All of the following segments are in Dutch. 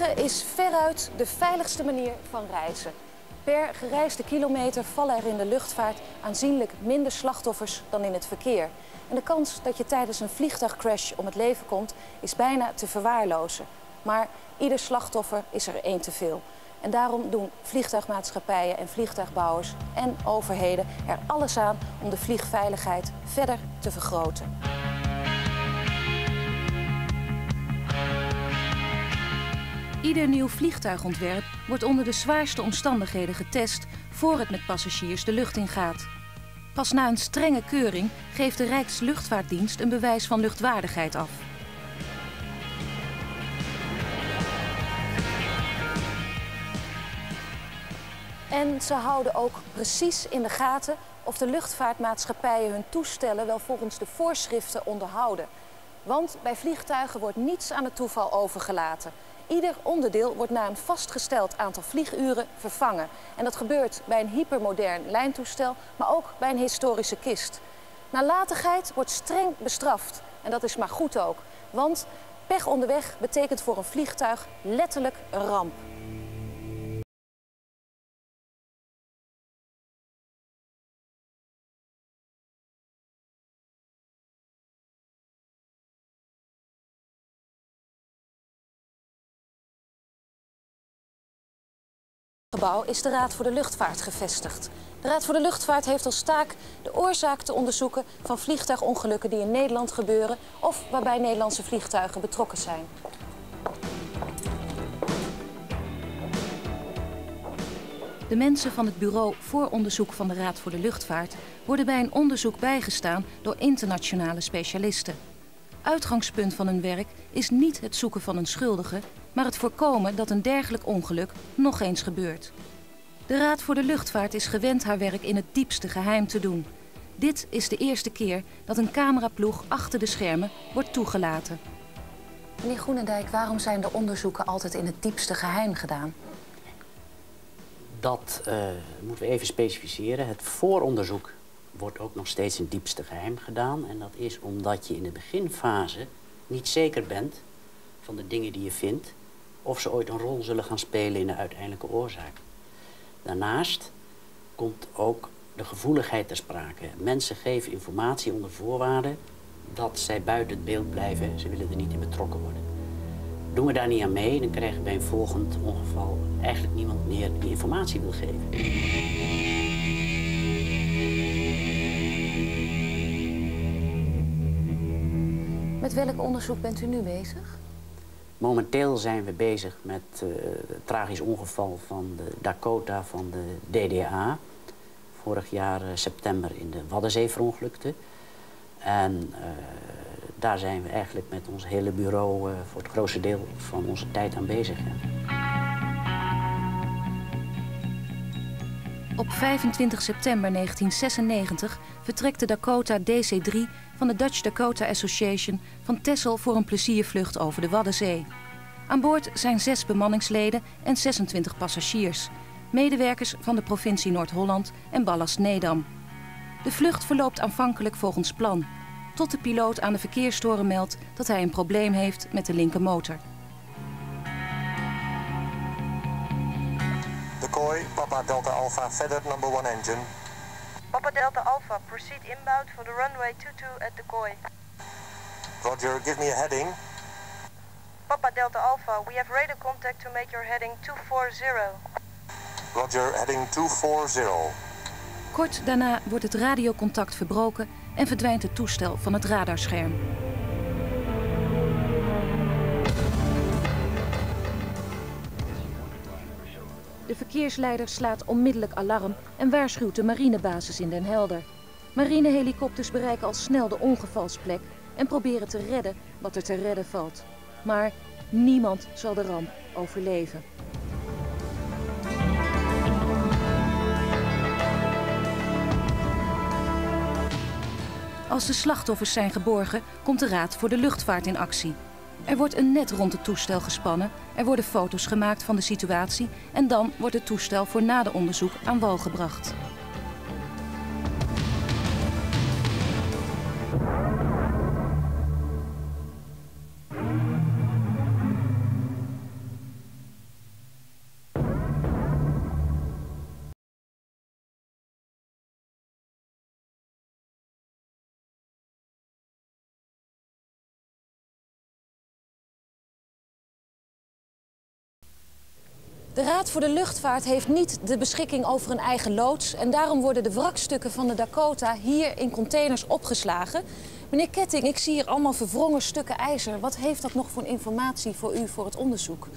Vliegen is veruit de veiligste manier van reizen. Per gereisde kilometer vallen er in de luchtvaart aanzienlijk minder slachtoffers dan in het verkeer. En de kans dat je tijdens een vliegtuigcrash om het leven komt is bijna te verwaarlozen. Maar ieder slachtoffer is er één te veel. En daarom doen vliegtuigmaatschappijen en vliegtuigbouwers en overheden er alles aan om de vliegveiligheid verder te vergroten. Ieder nieuw vliegtuigontwerp wordt onder de zwaarste omstandigheden getest voor het met passagiers de lucht ingaat. Pas na een strenge keuring geeft de Rijksluchtvaartdienst een bewijs van luchtwaardigheid af. En ze houden ook precies in de gaten of de luchtvaartmaatschappijen hun toestellen wel volgens de voorschriften onderhouden. Want bij vliegtuigen wordt niets aan het toeval overgelaten. Ieder onderdeel wordt na een vastgesteld aantal vlieguren vervangen. En dat gebeurt bij een hypermodern lijntoestel, maar ook bij een historische kist. Nalatigheid wordt streng bestraft. En dat is maar goed ook. Want pech onderweg betekent voor een vliegtuig letterlijk een ramp. Is de Raad voor de Luchtvaart gevestigd. De Raad voor de Luchtvaart heeft als taak de oorzaak te onderzoeken van vliegtuigongelukken die in Nederland gebeuren of waarbij Nederlandse vliegtuigen betrokken zijn. De mensen van het bureau vooronderzoek van de Raad voor de Luchtvaart worden bij een onderzoek bijgestaan door internationale specialisten. Uitgangspunt van hun werk is niet het zoeken van een schuldige, maar het voorkomen dat een dergelijk ongeluk nog eens gebeurt. De Raad voor de Luchtvaart is gewend haar werk in het diepste geheim te doen. Dit is de eerste keer dat een cameraploeg achter de schermen wordt toegelaten. Meneer Groenendijk, waarom zijn de onderzoeken altijd in het diepste geheim gedaan? Dat uh, moeten we even specificeren. Het vooronderzoek wordt ook nog steeds in het diepste geheim gedaan. En dat is omdat je in de beginfase niet zeker bent van de dingen die je vindt of ze ooit een rol zullen gaan spelen in de uiteindelijke oorzaak. Daarnaast komt ook de gevoeligheid ter sprake. Mensen geven informatie onder voorwaarde dat zij buiten het beeld blijven. Ze willen er niet in betrokken worden. Doen we daar niet aan mee, dan krijgen we bij een volgend ongeval eigenlijk niemand meer die informatie wil geven. Met welk onderzoek bent u nu bezig? Momenteel zijn we bezig met uh, het tragisch ongeval van de Dakota van de DDA. Vorig jaar uh, september in de Waddenzee verongelukte. En uh, daar zijn we eigenlijk met ons hele bureau voor het grootste deel van onze tijd aan bezig. Op 25 september 1996 vertrekt de Dakota DC-3 van de Dutch Dakota Association van Texel voor een pleziervlucht over de Waddenzee. Aan boord zijn zes bemanningsleden en 26 passagiers, medewerkers van de provincie Noord-Holland en Ballast Nedam. De vlucht verloopt aanvankelijk volgens plan, tot de piloot aan de verkeerstoren meldt dat hij een probleem heeft met de linkermotor. Decoy, Papa Delta Alpha, feathered number one engine. Papa Delta Alpha, proceed inbound for the runway 22 at Decoy. Roger, give me a heading. Papa Delta Alpha, we have radar contact to make your heading 240. Roger, heading 240. Kort daarna wordt het radiocontact verbroken en verdwijnt het toestel van het radarscherm. De verkeersleider slaat onmiddellijk alarm en waarschuwt de marinebasis in Den Helder. Marinehelikopters bereiken al snel de ongevalsplek en proberen te redden wat er te redden valt. Maar niemand zal de ramp overleven. Als de slachtoffers zijn geborgen, komt de Raad voor de Luchtvaart in actie. Er wordt een net rond het toestel gespannen, er worden foto's gemaakt van de situatie en dan wordt het toestel voor nader onderzoek aan wal gebracht. De Raad voor de Luchtvaart heeft niet de beschikking over een eigen loods. En daarom worden de wrakstukken van de Dakota hier in containers opgeslagen. Meneer Ketting, ik zie hier allemaal verwrongen stukken ijzer. Wat heeft dat nog voor informatie voor u voor het onderzoek?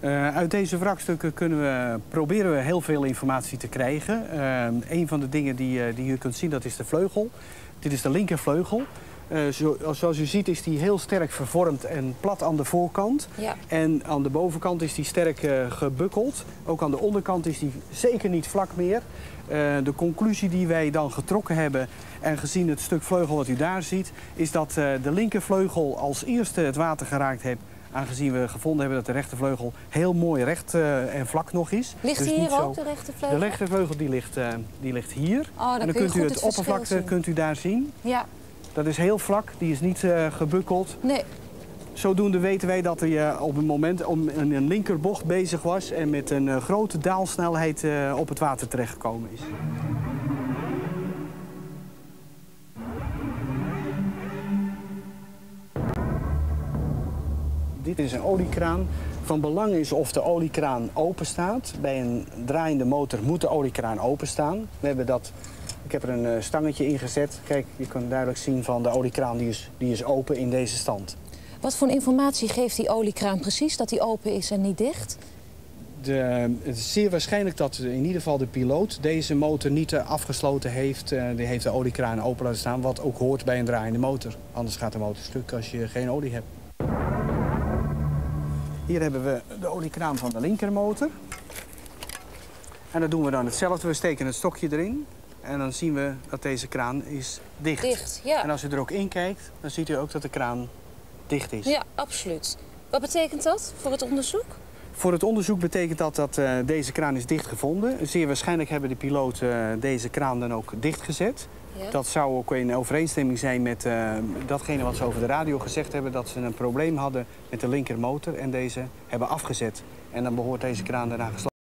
Uh, uit deze wrakstukken kunnen we, proberen we heel veel informatie te krijgen. Uh, een van de dingen die, uh, die u kunt zien, dat is de vleugel. Dit is de linkervleugel. Uh, zo, zoals u ziet is die heel sterk vervormd en plat aan de voorkant. Ja. En aan de bovenkant is die sterk uh, gebukkeld. Ook aan de onderkant is die zeker niet vlak meer. Uh, de conclusie die wij dan getrokken hebben en gezien het stuk vleugel wat u daar ziet... is dat de linkervleugel als eerste het water geraakt heeft... aangezien we gevonden hebben dat de rechtervleugel heel mooi recht en vlak nog is. Ligt dus hier zo... ook de rechtervleugel? De rechtervleugel die ligt, die ligt hier. Oh, dan en dan kun je kunt u het, het oppervlakte zien. kunt u daar zien. Ja, Dat is heel vlak, die is niet uh, gebukkeld. nee. Zodoende weten wij dat hij uh, op een moment om een, een linkerbocht bezig was... en met een uh, grote daalsnelheid op het water terechtgekomen is. Dit is een oliekraan. Van belang is of de oliekraan open staat. Bij een draaiende motor moet de oliekraan openstaan. We hebben dat heb er een uh, stangetje in gezet. Kijk, je kan duidelijk zien van de oliekraan die is, die is open in deze stand. Wat voor informatie geeft die oliekraan precies, dat die open is en niet dicht? De, het is zeer waarschijnlijk dat in ieder geval de piloot deze motor niet uh, afgesloten heeft. Uh, die heeft de oliekraan open laten staan, wat ook hoort bij een draaiende motor. Anders gaat de motor stuk als je geen olie hebt. Hier hebben we de oliekraan van de linkermotor. En dan doen we dan hetzelfde. We steken het stokje erin. En dan zien we dat deze kraan is dicht. Dicht, ja. En als u er ook in kijkt, dan ziet u ook dat de kraan dicht is. Ja, absoluut. Wat betekent dat voor het onderzoek? Voor het onderzoek betekent dat dat uh, deze kraan is dichtgevonden. Zeer waarschijnlijk hebben de piloten uh, deze kraan dan ook dichtgezet. Ja. Dat zou ook in overeenstemming zijn met uh, datgene wat ze over de radio gezegd hebben... dat ze een probleem hadden met de linkermotor en deze hebben afgezet. En dan behoort deze kraan daarna gesloten.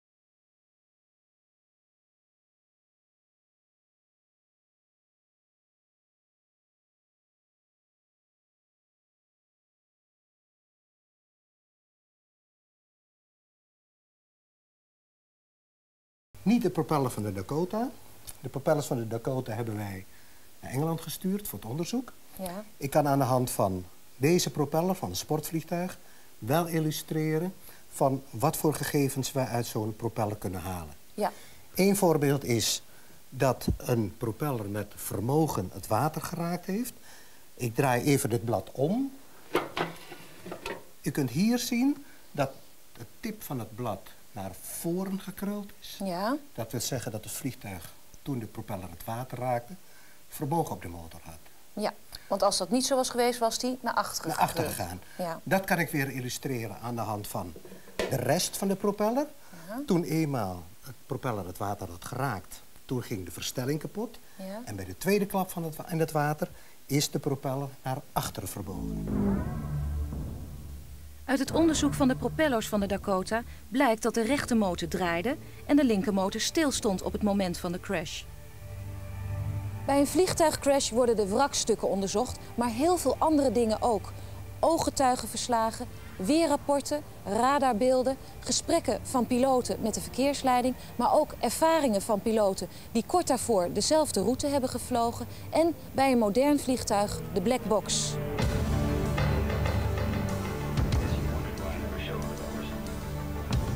Niet de propeller van de Dakota. De propellers van de Dakota hebben wij naar Engeland gestuurd voor het onderzoek. Ja. Ik kan aan de hand van deze propeller van een sportvliegtuig wel illustreren van wat voor gegevens wij uit zo'n propeller kunnen halen. Ja. Eén voorbeeld is dat een propeller met vermogen het water geraakt heeft. Ik draai even dit blad om. U kunt hier zien dat de tip van het blad naar voren gekruld is. Ja. Dat wil zeggen dat het vliegtuig, toen de propeller het water raakte, vermogen op de motor had. Ja, want als dat niet zo was geweest, was die naar achteren Naar achter gegaan. Ja. Dat kan ik weer illustreren aan de hand van de rest van de propeller. Toen eenmaal het propeller het water had geraakt, toen ging de verstelling kapot. Ja. En bij de tweede klap van het, in het water is de propeller naar achteren verbogen. Uit het onderzoek van de propellers van de Dakota blijkt dat de rechtermotor draaide en de linkermotor stilstond op het moment van de crash. Bij een vliegtuigcrash worden de wrakstukken onderzocht, maar heel veel andere dingen ook. Ooggetuigenverslagen, weerrapporten, radarbeelden, gesprekken van piloten met de verkeersleiding, maar ook ervaringen van piloten die kort daarvoor dezelfde route hebben gevlogen en bij een modern vliegtuig de black box.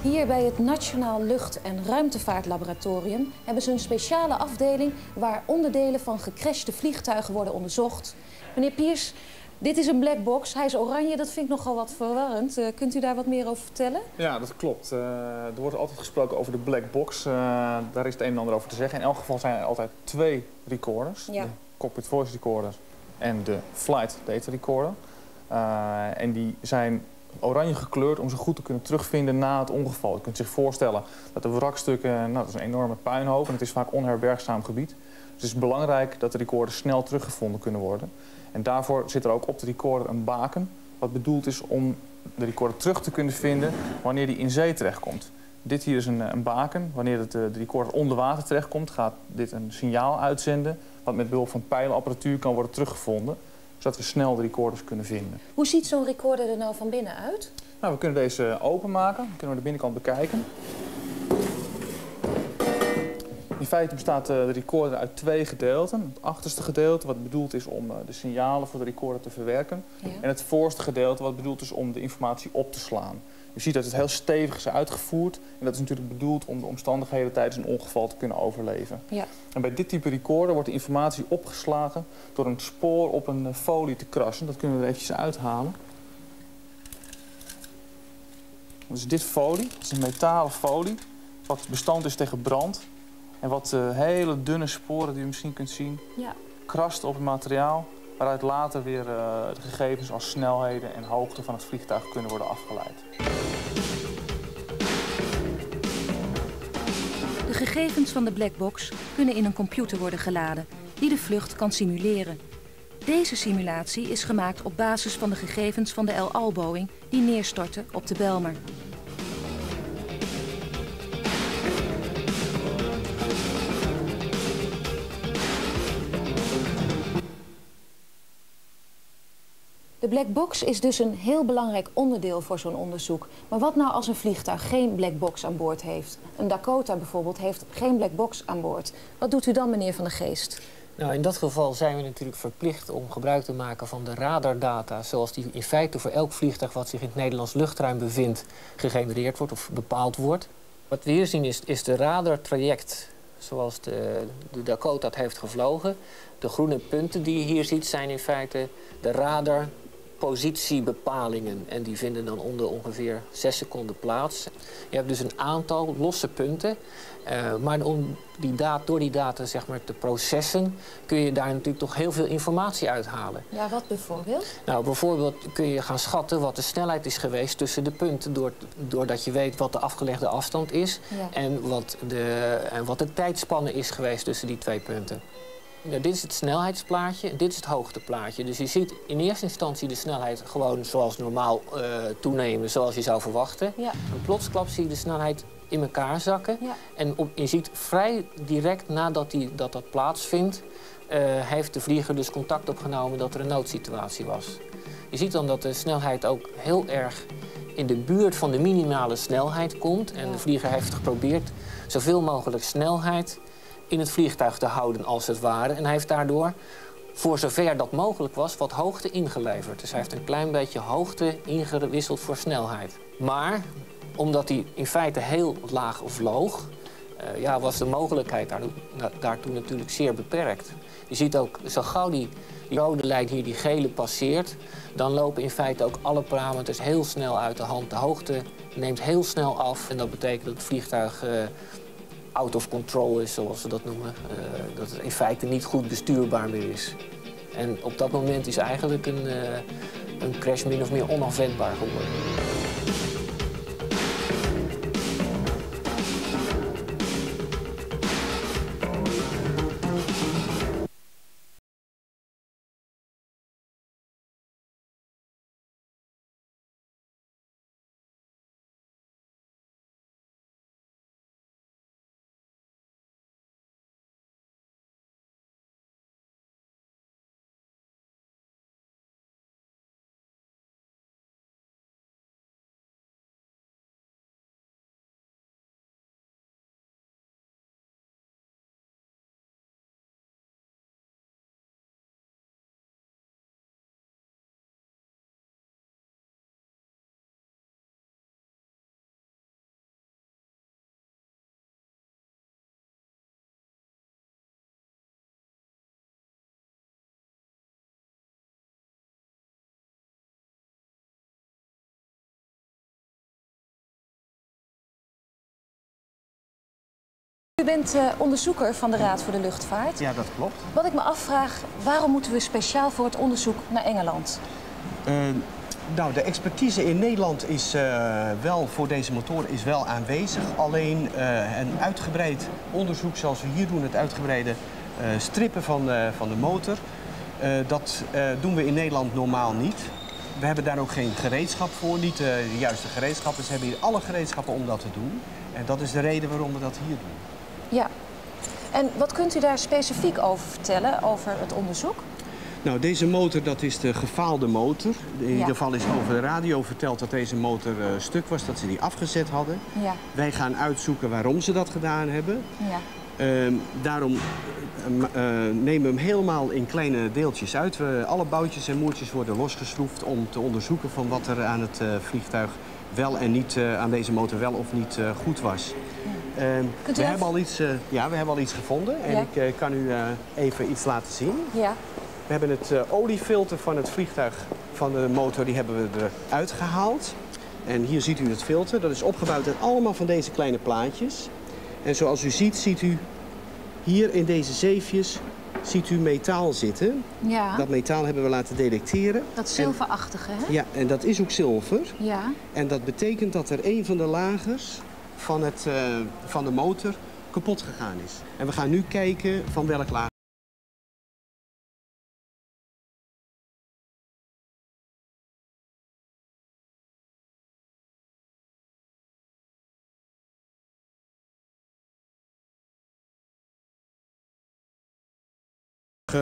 Hier bij het Nationaal Lucht- en Ruimtevaartlaboratorium hebben ze een speciale afdeling waar onderdelen van gecrashte vliegtuigen worden onderzocht. Meneer Piers, dit is een black box. Hij is oranje, dat vind ik nogal wat verwarrend. Eh, kunt u daar wat meer over vertellen? Ja, dat klopt. Eh, er wordt altijd gesproken over de black box. Eh, daar is het een en ander over te zeggen. In elk geval zijn er altijd twee recorders. Ja. De cockpit voice recorder en de flight data recorder. En die zijn oranje gekleurd om ze goed te kunnen terugvinden na het ongeval. Je kunt zich voorstellen dat de wrakstukken, nou, dat is een enorme puinhoop en het is vaak onherbergzaam gebied. Dus het is belangrijk dat de recorders snel teruggevonden kunnen worden. En daarvoor zit er ook op de recorder een baken, wat bedoeld is om de recorder terug te kunnen vinden wanneer die in zee terechtkomt. Dit hier is een, eh, een baken. Wanneer het, eh, de recorder onder water terechtkomt, gaat dit een signaal uitzenden... wat met behulp van pijlenapparatuur kan worden teruggevonden... zodat we snel de recorders kunnen vinden. Hoe ziet zo'n recorder er nou van binnen uit? Nou, we kunnen deze openmaken. Dan kunnen we de binnenkant bekijken. In feite bestaat eh, de recorder uit twee gedeelten. Het achterste gedeelte wat bedoeld is om eh, de signalen voor de recorder te verwerken. Ja. En het voorste gedeelte wat bedoeld is om de informatie op te slaan. Je ziet dat het heel stevig is uitgevoerd. En dat is natuurlijk bedoeld om de omstandigheden tijdens een ongeval te kunnen overleven. Ja. En bij dit type recorder wordt de informatie opgeslagen door een spoor op een eh, folie te krassen. Dat kunnen we er eventjes uithalen. Dus dit folie, dat is een metalen folie, wat bestand is tegen brand. En wat eh, hele dunne sporen die u misschien kunt zien, Ja. krast op het materiaal. Waaruit later weer eh, de gegevens als snelheden en hoogte van het vliegtuig kunnen worden afgeleid. Gegevens van de blackbox kunnen in een computer worden geladen die de vlucht kan simuleren. Deze simulatie is gemaakt op basis van de gegevens van de El Al Boeing die neerstortte op de Belmer. De blackbox is dus een heel belangrijk onderdeel voor zo'n onderzoek. Maar wat nou als een vliegtuig geen blackbox aan boord heeft? Een Dakota bijvoorbeeld heeft geen blackbox aan boord. Wat doet u dan, meneer Van der Geest? Nou, in dat geval zijn we natuurlijk verplicht om gebruik te maken van de radardata... zoals die in feite voor elk vliegtuig wat zich in het Nederlands luchtruim bevindt... gegenereerd wordt of bepaald wordt. Wat we hier zien is, is de radartraject zoals de, de Dakota heeft gevlogen. De groene punten die je hier ziet zijn in feite de radarpositiebepalingen. En die vinden dan onder ongeveer 6 seconden plaats. Je hebt dus een aantal losse punten. eh, maar om die door die data zeg maar, te processen kun je daar natuurlijk toch heel veel informatie uithalen. Ja, wat bijvoorbeeld? Nou, bijvoorbeeld kun je gaan schatten wat de snelheid is geweest tussen de punten. Door, doordat je weet wat de afgelegde afstand is Ja. en, wat de, en wat de tijdspanne is geweest tussen die twee punten. Nou, dit is het snelheidsplaatje en dit is het hoogteplaatje. Dus je ziet in eerste instantie de snelheid gewoon zoals normaal eh, toenemen, zoals je zou verwachten. Ja. En plotsklap zie je de snelheid in elkaar zakken. Ja. En op, je ziet vrij direct nadat die, dat, dat plaatsvindt, eh, heeft de vlieger dus contact opgenomen dat er een noodsituatie was. Je ziet dan dat de snelheid ook heel erg in de buurt van de minimale snelheid komt. En de vlieger heeft geprobeerd zoveel mogelijk snelheid in het vliegtuig te houden, als het ware. En hij heeft daardoor, voor zover dat mogelijk was, wat hoogte ingeleverd. Dus hij heeft een klein beetje hoogte ingewisseld voor snelheid. Maar omdat hij in feite heel laag vloog, eh, ja, was de mogelijkheid daartoe, na- daartoe natuurlijk zeer beperkt. Je ziet ook, zo gauw die, die rode lijn hier die gele passeert, dan lopen in feite ook alle parameters heel snel uit de hand. De hoogte neemt heel snel af en dat betekent dat het vliegtuig eh, out of control is, zoals ze dat noemen. Eh, dat het in feite niet goed bestuurbaar meer is. En op dat moment is eigenlijk een, eh, een crash min of meer onafwendbaar geworden. U bent eh, onderzoeker van de Raad voor de Luchtvaart. Ja, dat klopt. Wat ik me afvraag, waarom moeten we speciaal voor het onderzoek naar Engeland? Eh, nou, de expertise in Nederland is eh, wel voor deze motoren is wel aanwezig. Alleen een uitgebreid onderzoek zoals we hier doen, het uitgebreide strippen van, van de motor, dat doen we in Nederland normaal niet. We hebben daar ook geen gereedschap voor, niet de juiste gereedschappen. Ze hebben hier alle gereedschappen om dat te doen. En dat is de reden waarom we dat hier doen. Ja. En wat kunt u daar specifiek over vertellen, over het onderzoek? Nou, deze motor dat is de gefaalde motor. In ieder geval is over de radio verteld dat deze motor eh, stuk was, dat ze die afgezet hadden. Ja, Wij gaan uitzoeken waarom ze dat gedaan hebben. ja. Ehm, daarom eh, eh, nemen we hem helemaal in kleine deeltjes uit. We, alle boutjes en moertjes worden losgeschroefd om te onderzoeken van wat er aan het eh, vliegtuig wel en niet eh, aan deze motor wel of niet eh, goed was. Ehm, Kunt u we, even- hebben al iets, eh, ja, we hebben al iets gevonden en Ja. ik kan u even iets laten zien. ja. We hebben het oliefilter van het vliegtuig van de motor die hebben we eruit gehaald. En hier ziet u het filter. Dat is opgebouwd uit allemaal van deze kleine plaatjes. En zoals u ziet, ziet u hier in deze zeefjes ziet u metaal zitten. Ja, Dat metaal hebben we laten detecteren. dat zilverachtige, hè? Ja, en dat is ook zilver. Ja. En dat betekent dat er een van de lagers van, het, eh, van de motor kapot gegaan is. En we gaan nu kijken van welk laag.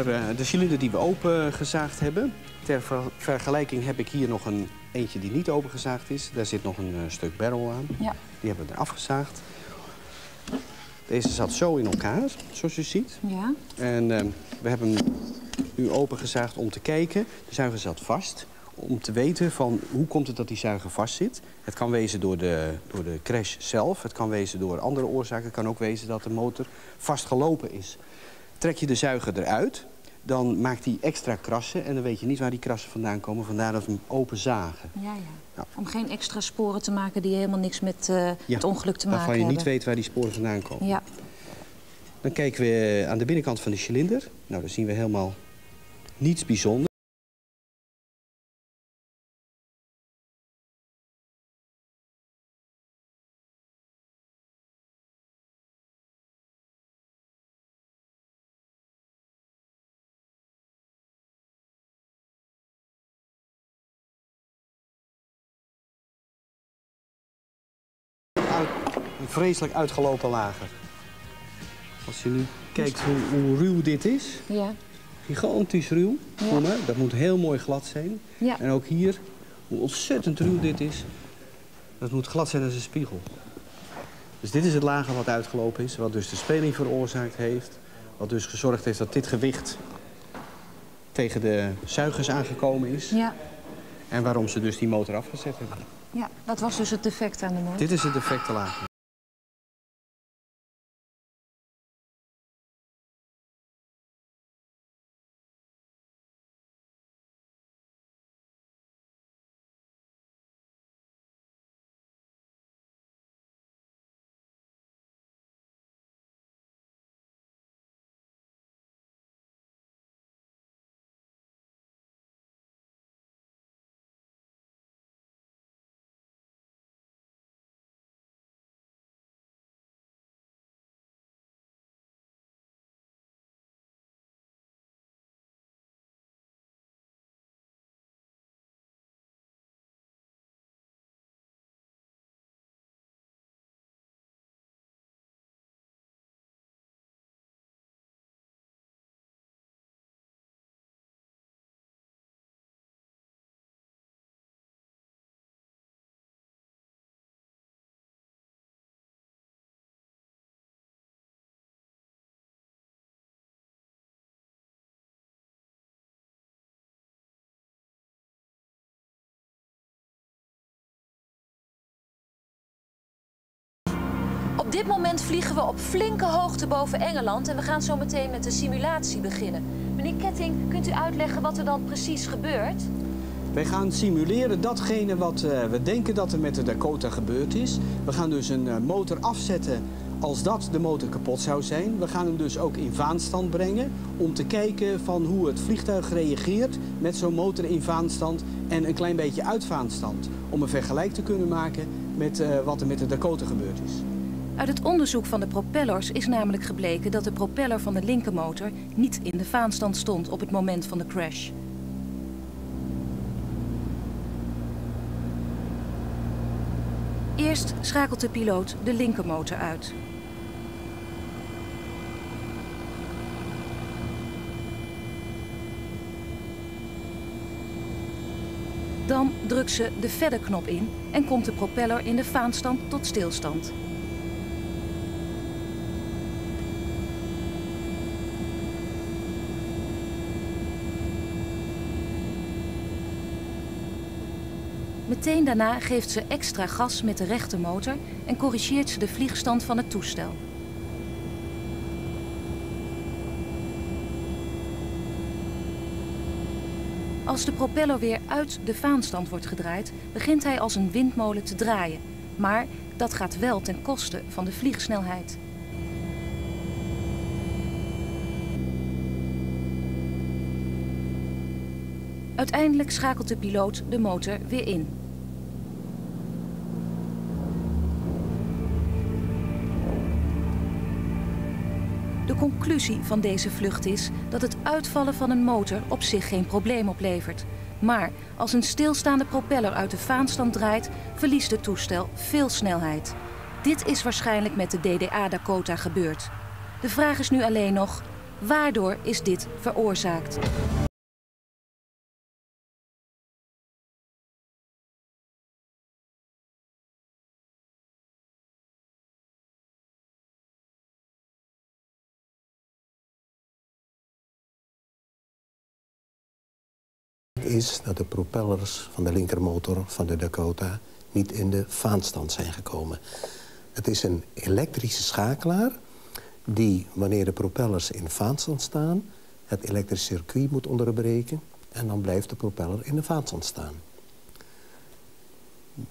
Eh, De cilinder die we opengezaagd hebben. Ter ver- vergelijking heb ik hier nog een eentje die niet opengezaagd is. Daar zit nog een eh, stuk barrel aan. Ja. Die hebben we eraf gezaagd. Deze zat zo in elkaar, zoals u ziet. Ja. En eh, we hebben hem nu opengezaagd om te kijken. De zuiger zat vast. Om te weten van hoe komt het dat die zuiger vast zit. Het kan wezen door de, door de crash zelf. Het kan wezen door andere oorzaken. Het kan ook wezen dat de motor vastgelopen is. Trek je de zuiger eruit, dan maakt hij extra krassen. En dan weet je niet waar die krassen vandaan komen. Vandaar dat we hem open zagen. Ja, ja. Om geen extra sporen te maken die helemaal niks met eh, Ja, het ongeluk te maken Waarvan je hebben. niet weet waar die sporen vandaan komen. Ja. Dan kijken we aan de binnenkant van de cilinder. Nou, dan zien we helemaal niets bijzonders. Uit- Een vreselijk uitgelopen lager. Als je nu kijkt hoe, hoe ruw dit is, Ja. gigantisch ruw. Ja. Dat moet heel mooi glad zijn. Ja. En ook hier, hoe ontzettend ruw dit is. Dat moet glad zijn als een spiegel. Dus dit is het lager wat uitgelopen is, wat dus de speling veroorzaakt heeft. Wat dus gezorgd heeft dat dit gewicht tegen de zuigers aangekomen is. Ja. En waarom ze dus die motor afgezet hebben. Ja, dat was dus het defect aan de motor. Dit is het defecte lager. Dit moment vliegen we op flinke hoogte boven Engeland en we gaan zo meteen met de simulatie beginnen. Meneer Ketting, kunt u uitleggen wat er dan precies gebeurt? Wij gaan simuleren datgene wat eh, we denken dat er met de Dakota gebeurd is. We gaan dus een eh, motor afzetten als dat de motor kapot zou zijn. We gaan hem dus ook in vaanstand brengen om te kijken van hoe het vliegtuig reageert met zo'n motor in vaanstand en een klein beetje uit vaanstand. Om een vergelijk te kunnen maken met eh, wat er met de Dakota gebeurd is. Uit het onderzoek van de propellers is namelijk gebleken dat de propeller van de linkermotor niet in de vaanstand stond op het moment van de crash. Eerst schakelt de piloot de linkermotor uit. Dan drukt ze de verder-knop in en komt de propeller in de vaanstand tot stilstand. Meteen daarna geeft ze extra gas met de rechtermotor en corrigeert ze de vliegstand van het toestel. Als de propeller weer uit de vaanstand wordt gedraaid, begint hij als een windmolen te draaien. Maar dat gaat wel ten koste van de vliegsnelheid. Uiteindelijk schakelt de piloot de motor weer in. De conclusie van deze vlucht is dat het uitvallen van een motor op zich geen probleem oplevert. Maar als een stilstaande propeller uit de vaanstand draait, verliest het toestel veel snelheid. Dit is waarschijnlijk met de DDA Dakota gebeurd. De vraag is nu alleen nog, waardoor is dit veroorzaakt? Is dat de propellers van de linkermotor van de Dakota niet in de vaanstand zijn gekomen. Het is een elektrische schakelaar die, wanneer de propellers in vaanstand staan... het elektrische circuit moet onderbreken en dan blijft de propeller in de vaanstand staan.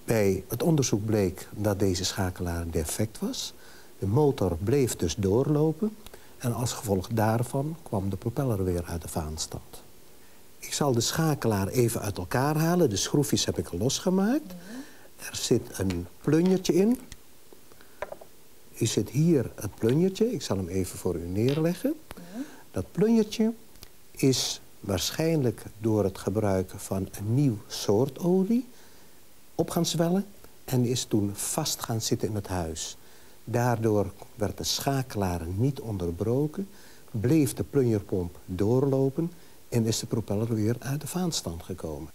Bij het onderzoek bleek dat deze schakelaar defect was. De motor bleef dus doorlopen en als gevolg daarvan kwam de propeller weer uit de vaanstand. Ik zal de schakelaar even uit elkaar halen. De schroefjes heb ik losgemaakt. Er zit een plunjertje in. U zit hier het plunjertje. Ik zal hem even voor u neerleggen. Dat plunjertje is waarschijnlijk door het gebruik van een nieuw soort olie op gaan zwellen en is toen vast gaan zitten in het huis. Daardoor werd de schakelaar niet onderbroken, bleef de plunjerpomp doorlopen en is de propeller weer uit de vaanstand gekomen.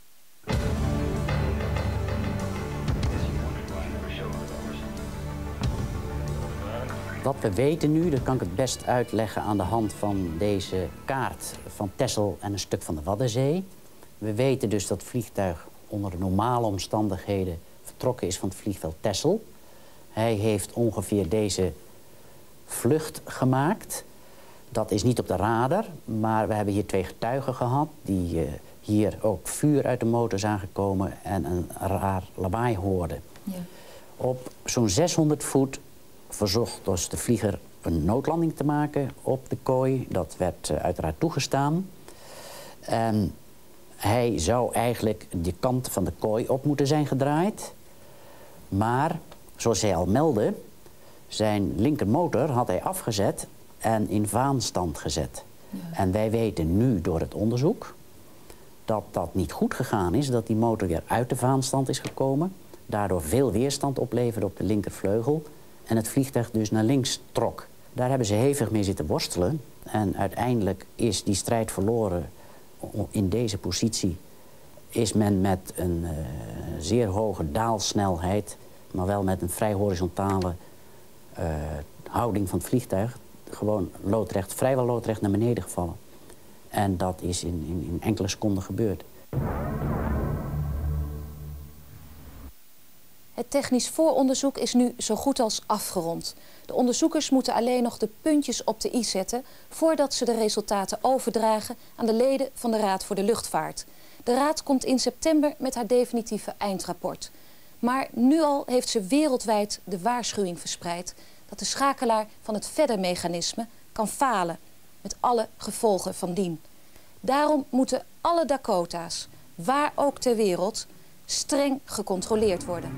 Wat we weten nu, dat kan ik het best uitleggen aan de hand van deze kaart van Texel en een stuk van de Waddenzee. We weten dus dat het vliegtuig onder normale omstandigheden vertrokken is van het vliegveld Texel. Hij heeft ongeveer deze vlucht gemaakt. Dat is niet op de radar, maar we hebben hier twee getuigen gehad... die uh, hier ook vuur uit de motor zagen komen en een raar lawaai hoorden. Ja. Op zo'n 600 voet verzocht dus de vlieger een noodlanding te maken op de kooi. Dat werd uh, uiteraard toegestaan. En hij zou eigenlijk de kant van de kooi op moeten zijn gedraaid. Maar, zoals hij al meldde, zijn linkermotor had hij afgezet en in vaanstand gezet. En wij weten nu door het onderzoek dat dat niet goed gegaan is. Dat die motor weer uit de vaanstand is gekomen. Daardoor veel weerstand opleverde op de linkervleugel. En het vliegtuig dus naar links trok. Daar hebben ze hevig mee zitten worstelen. En uiteindelijk is die strijd verloren in deze positie. Is men met een uh, zeer hoge daalsnelheid... maar wel met een vrij horizontale uh, houding van het vliegtuig gewoon loodrecht, vrijwel loodrecht naar beneden gevallen. En dat is in, in, in enkele seconden gebeurd. Het technisch vooronderzoek is nu zo goed als afgerond. De onderzoekers moeten alleen nog de puntjes op de i zetten... voordat ze de resultaten overdragen aan de leden van de Raad voor de Luchtvaart. De Raad komt in september met haar definitieve eindrapport. Maar nu al heeft ze wereldwijd de waarschuwing verspreid dat de schakelaar van het verder-mechanisme kan falen, met alle gevolgen van dien. Daarom moeten alle Dakota's, waar ook ter wereld, streng gecontroleerd worden.